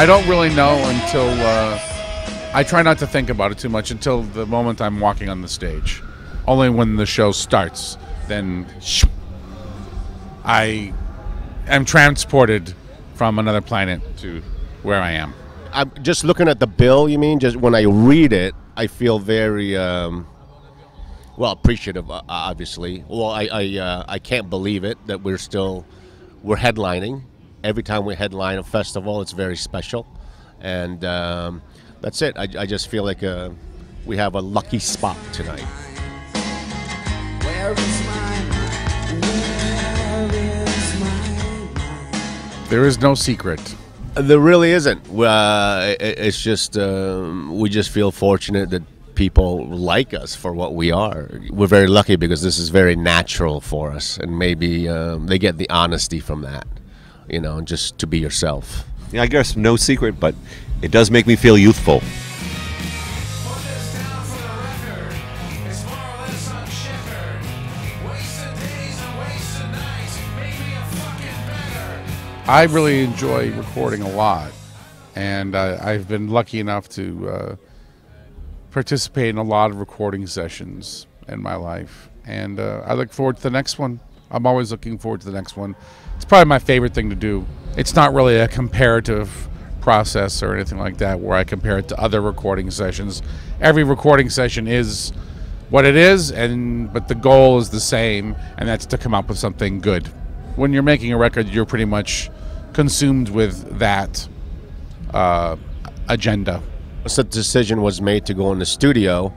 I don't really know until uh, I try not to think about it too much until the moment I'm walking on the stage. Only when the show starts, then I am transported from another planet to where I am. I'm just looking at the bill. You mean just when I read it, I feel very um, well appreciative. Obviously, well, I I, uh, I can't believe it that we're still we're headlining. Every time we headline a festival, it's very special, and um, that's it. I, I just feel like uh, we have a lucky spot tonight. Where is my mind? Where is my mind? There is no secret. There really isn't. Uh, it- it's just um, we just feel fortunate that people like us for what we are. We're very lucky because this is very natural for us, and maybe um, they get the honesty from that. You know, just to be yourself. Yeah, I guess no secret, but it does make me feel youthful. I really enjoy recording a lot, and uh, I've been lucky enough to uh, participate in a lot of recording sessions in my life, and uh, I look forward to the next one. I'm always looking forward to the next one. It's probably my favorite thing to do. It's not really a comparative process or anything like that where I compare it to other recording sessions. Every recording session is what it is, and but the goal is the same, and that's to come up with something good. When you're making a record, you're pretty much consumed with that uh, agenda. Once the decision was made to go in the studio,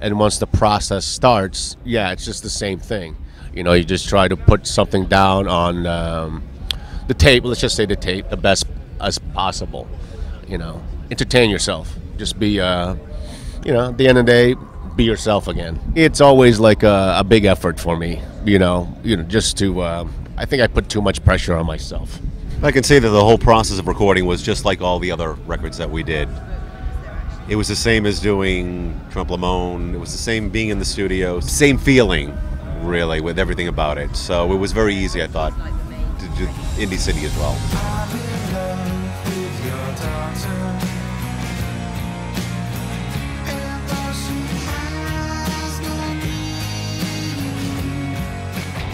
and once the process starts, yeah, it's just the same thing. You know, you just try to put something down on um, the tape. Let's just say the tape, the best as possible. You know, entertain yourself. Just be, uh, you know, at the end of the day, be yourself again. It's always like a, a big effort for me. You know, you know, just to. Uh, I think I put too much pressure on myself. I can say that the whole process of recording was just like all the other records that we did. It was the same as doing Trompe le Monde. It was the same being in the studio, same feeling, really, with everything about it. So it was very easy, I thought, to do Indie Cindy as well.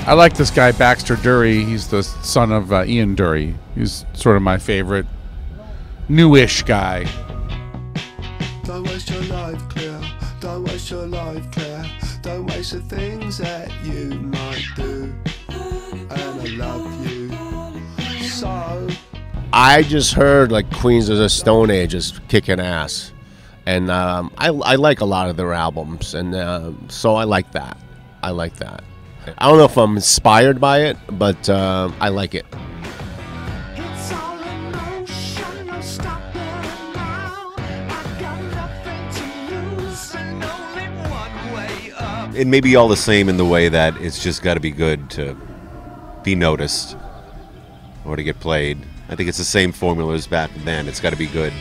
I like this guy Baxter Dury. He's the son of uh, Ian Dury. He's sort of my favorite newish guy. Don't waste your life, Claire. Don't waste your life, Claire. Don't the things that you might do. And I love you. So. I just heard like Queens of the Stone Age is kicking ass, and um, I, I like a lot of their albums, and uh, so I like that. I like that. I don't know if I'm inspired by it, but uh, I like it. It may be all the same in the way that it's just got to be good to be noticed or to get played. I think it's the same formula as back then. It's got to be good.